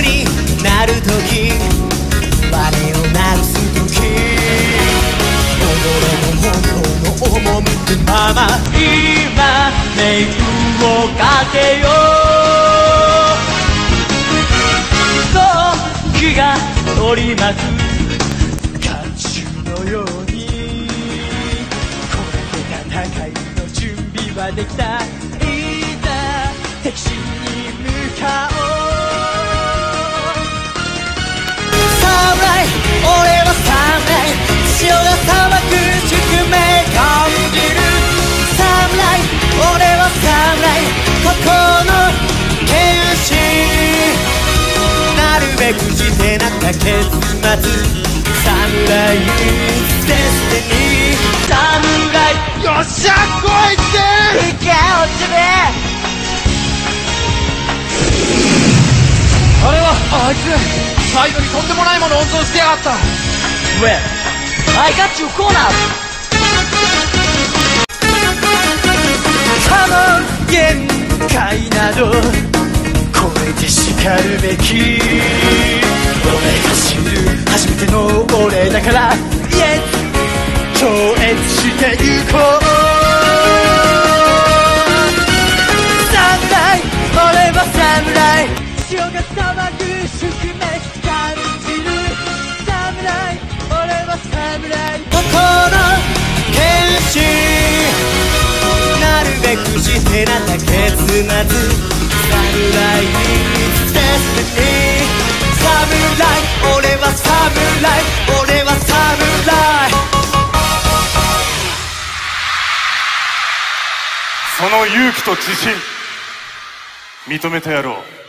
なる時我をなくす時己の本当の赴くまま今メイクをかけよう。時が取り巻く寒中のようにこれで戦いの準備はできた。いざ敵地に向かおう。なるべくしてなった結末侍デスティニー侍。よっしゃ来いって！いけ落ちめ。あれはあいつサイドにとんでもないものを温存してやがった。Well I got you corner 他の限界など超えてしかるべきての俺だから。Yes! 超越してゆこう。侍俺は侍潮が騒ぐ宿命感じる侍俺は侍ここの剣士。なるべくしてなった結末。侍デ俺は侍。その勇気と自信認めてやろう。